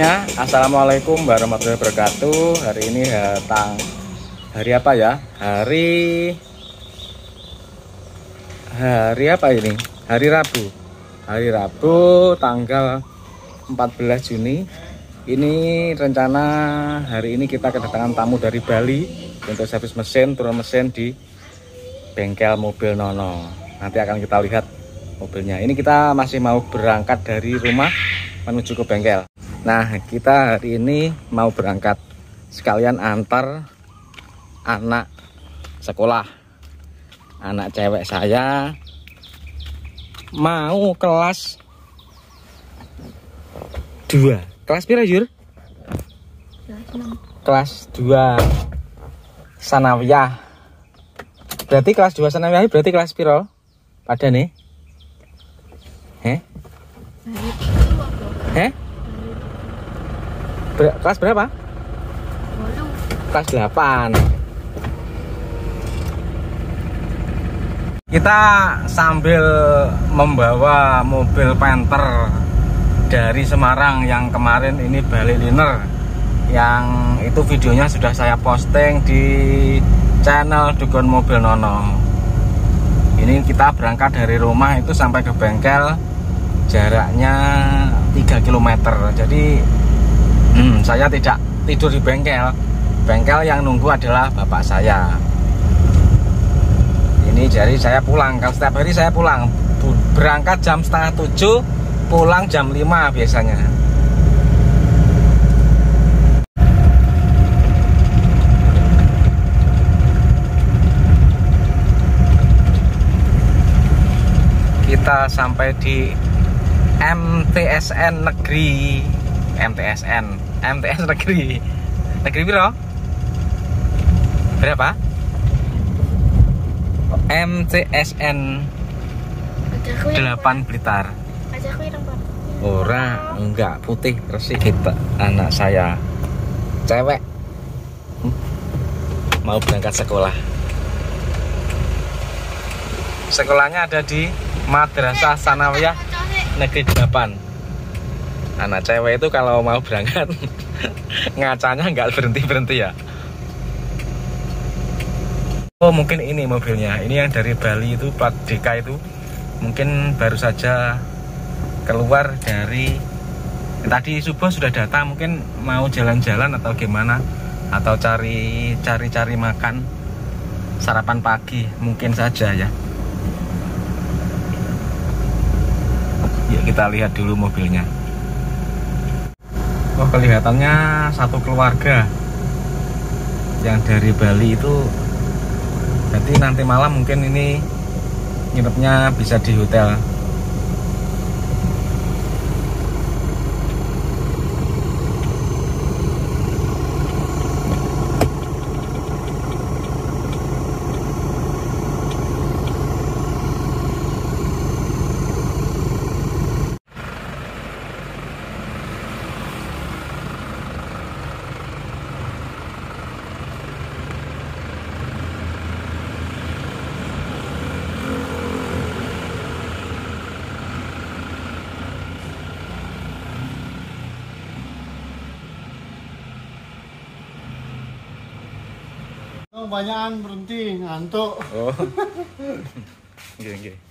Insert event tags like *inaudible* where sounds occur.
Ya, Assalamualaikum warahmatullahi wabarakatuh. Hari ini tang hari apa ya? Hari hari apa ini? Hari Rabu. Hari Rabu tanggal 14 Juni. Ini rencana hari ini kita kedatangan tamu dari Bali untuk servis mesin, turun mesin di bengkel mobil Nono. Nanti akan kita lihat mobilnya. Ini kita masih mau berangkat dari rumah menuju ke bengkel. Nah, kita hari ini mau berangkat sekalian antar anak sekolah. Anak cewek saya mau kelas 2. Kelas pira, Yur? Kelas 2 Sanawiyah. Berarti kelas 2 Sanawiyah berarti kelas piro? Pada nih? Heh? Heh? Ber kelas berapa? Kelas 8 Kita sambil membawa mobil Panther dari Semarang yang kemarin ini balik liner. Yang itu videonya sudah saya posting di channel Dukun Mobil Nono. Ini kita berangkat dari rumah itu sampai ke bengkel jaraknya 3 km jadi hmm, saya tidak tidur di bengkel. Bengkel yang nunggu adalah bapak saya. Ini jadi saya pulang. Kalau setiap hari saya pulang. Berangkat jam setengah tujuh pulang jam 5 biasanya. Kita sampai di MTSN Negeri MTSN MTS negeri. Negeri biro berapa? MTSN 8 Blitar. Ora enggak. Putih resik kita anak saya. Cewek. Hmm? mau berangkat sekolah. Sekolahnya ada di Madrasah Sanawiyah Negeri 8 anak cewek itu kalau mau berangkat *laughs* ngacanya nggak berhenti berhenti ya? Oh mungkin ini mobilnya. Ini yang dari Bali itu plat DK itu. Mungkin baru saja keluar dari tadi subuh sudah datang mungkin mau jalan-jalan atau gimana? Atau cari cari cari makan sarapan pagi mungkin saja ya. Yuk kita lihat dulu mobilnya oh kelihatannya satu keluarga yang dari Bali itu jadi nanti malam mungkin ini nginepnya bisa di hotel kebanyakan berhenti ngantuk. Oh. *laughs* Gini, gini.